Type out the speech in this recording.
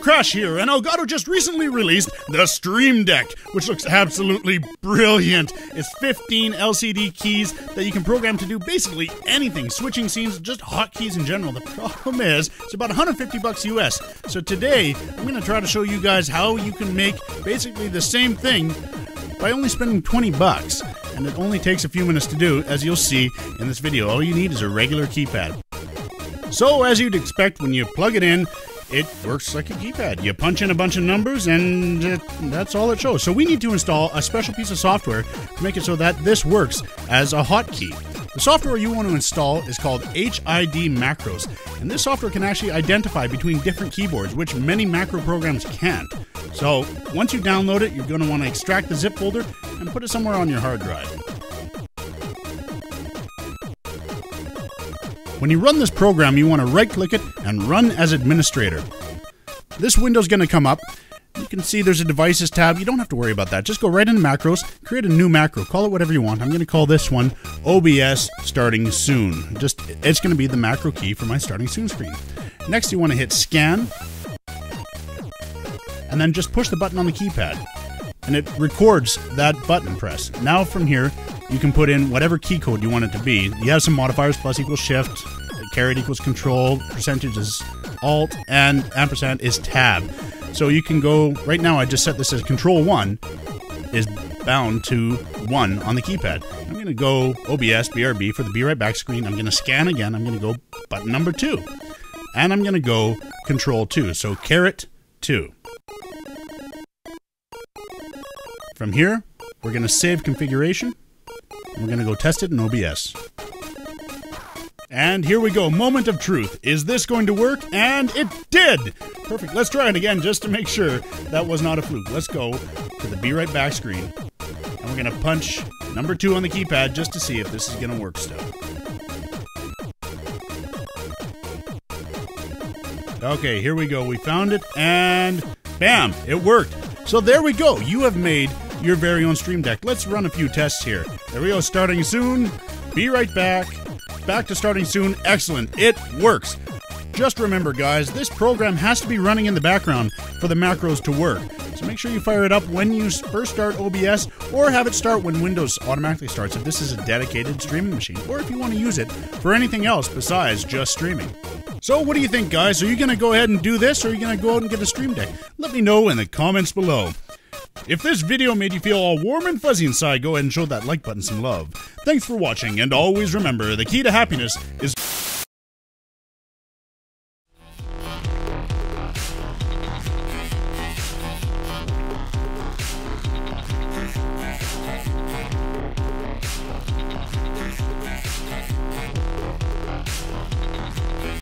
Crash here, and Elgato just recently released the Stream Deck, which looks absolutely brilliant. It's 15 LCD keys that you can program to do basically anything, switching scenes, just hotkeys in general. The problem is, it's about 150 bucks US. So today, I'm to try to show you guys how you can make basically the same thing by only spending 20 bucks. And it only takes a few minutes to do, as you'll see in this video. All you need is a regular keypad. So, as you'd expect, when you plug it in, it works like a keypad. You punch in a bunch of numbers, and it, that's all it shows. So, we need to install a special piece of software to make it so that this works as a hotkey. The software you want to install is called HID Macros, and this software can actually identify between different keyboards, which many macro programs can't. So, once you download it, you're going to want to extract the zip folder and put it somewhere on your hard drive. When you run this program, you want to right click it and run as administrator. This window is going to come up. You can see there's a devices tab. You don't have to worry about that. Just go right into macros, create a new macro, call it whatever you want. I'm going to call this one OBS starting soon. Just it's going to be the macro key for my starting soon screen. Next, you want to hit scan and then just push the button on the keypad and it records that button press. Now from here, you can put in whatever key code you want it to be. You have some modifiers, plus equals shift, caret equals control, percentage is alt, and ampersand is tab. So you can go, right now I just set this as control 1 is bound to 1 on the keypad. I'm going to go OBS, BRB for the Be Right Back screen. I'm going to scan again. I'm going to go button number 2. And I'm going to go control 2. So caret 2. From here, we're going to save configuration. We're going to go test it in OBS. And here we go. Moment of truth. Is this going to work? And it did! Perfect. Let's try it again just to make sure that was not a fluke. Let's go to the Be Right Back screen. And we're going to punch number two on the keypad just to see if this is going to work still. Okay, here we go. We found it, and bam, it worked. So there we go. You have made your very own Stream Deck. Let's run a few tests here. There we go, starting soon. Be right back. Back to starting soon. Excellent. It works. Just remember, guys, this program has to be running in the background for the macros to work. So make sure you fire it up when you first start OBS or have it start when Windows automatically starts if this is a dedicated streaming machine or if you want to use it for anything else besides just streaming. So, what do you think, guys? Are you going to go ahead and do this or are you going to go out and get a Stream Deck? Let me know in the comments below. If this video made you feel all warm and fuzzy inside, go ahead and show that like button some love. Thanks for watching, and always remember, the key to happiness is...